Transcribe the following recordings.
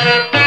உள்ளம்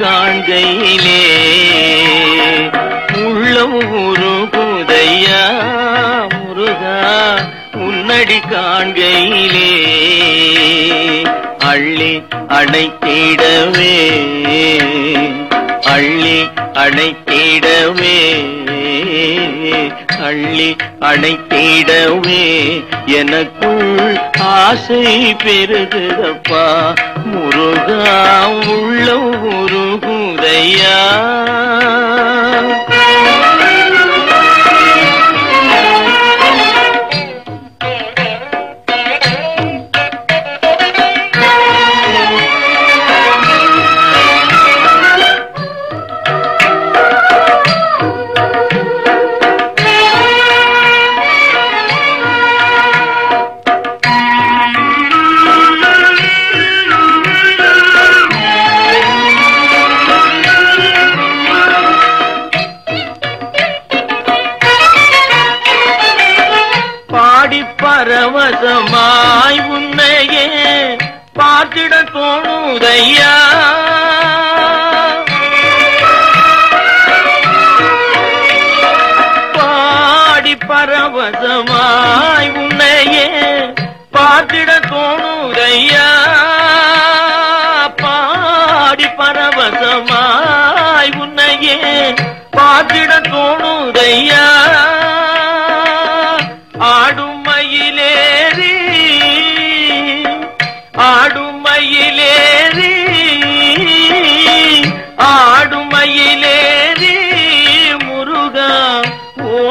காண்கையிலே உள்ளம் உருகுதையா முருகா உன்னடி காண்கையிலே அள்ளி அணைத்திடவே. அள்ளி அணைத்திடமே அள்ளி அணைத்திடமே எனக்குள் ஆசை பெருகுதப்பா. முருகா உள்ள உருகுதையா. பரவசமாய் உன்னையே பார்த்திட தோணுதையா? பாடி பரவசமாய் உன்னையே பார்த்திட தோணுதையா? பாடி பரவசமாய் உன்னையே பார்த்திட தோணுதையா?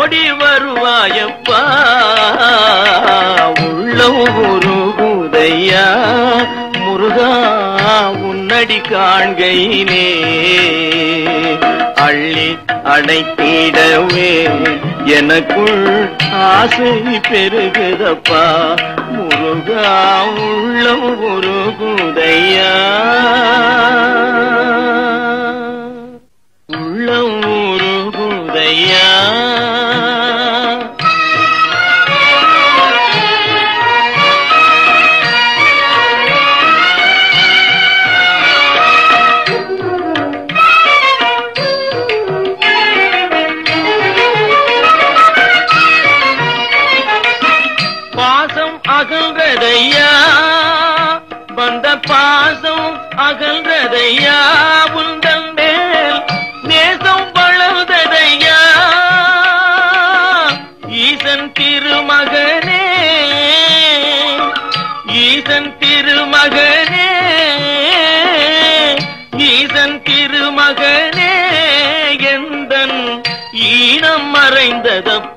ஓடி வருவாயப்பா. உள்ள உருகுதையா முருகா உன்னடி காண்கையிலே. அள்ளி அணைத்திடவே எனக்குள் ஆசை பெருகுதப்பா. முருகா உள்ளம் உருகுதையா பாசம் அகல்றதையா வந்த பாசம் அகல்றதையா உந்தன் மேல் நேசம் வளர்ந்ததையா? ஈசன் திருமகனே ஈசன் திருமகனே ஈசன் திருமகனே எந்தன் ஈனம் மறைந்ததப்ப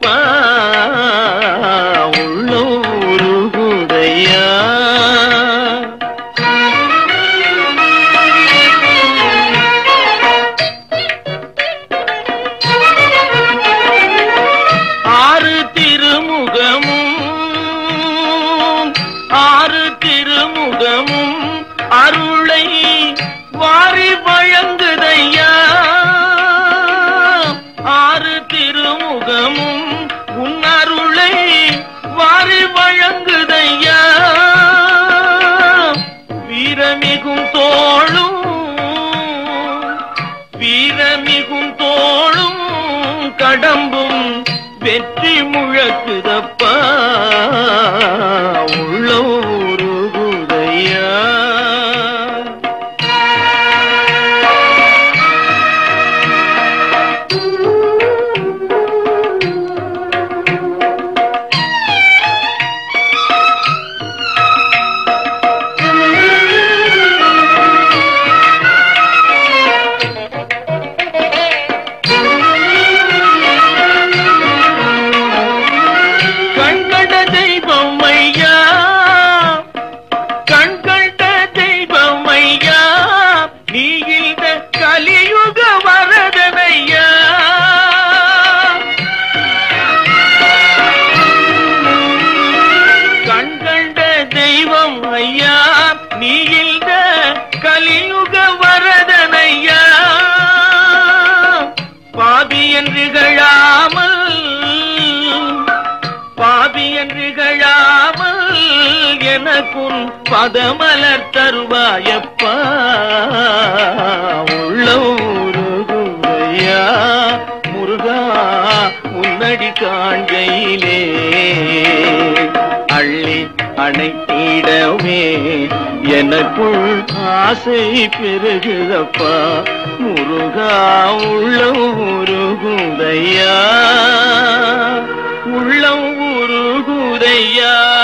ஆறு திருமுகமும் அருளை வாரி வழங்குதையா? ஆறு திருமுகமும் உன் அருளை வாரி வழங்குதையா? வீரமிகும் தோளும் வீரமிகும் தோளும் கடம்பும் வெற்றி முழக்குதப்பா. உள்ள என்று கழாமல் பாவி என்று கழாமல் எனக்குன் பதமலர் தருவாயப்பா. உள்ளூருகுதையா முருகா முன்னடி காண்கையிலே அள்ளி அணைத்திடமே. எனக்குள் ஆசை பெருகுதப்பா. முருகா உள்ள உருகுதையா. உள்ளம் உருகுதையா.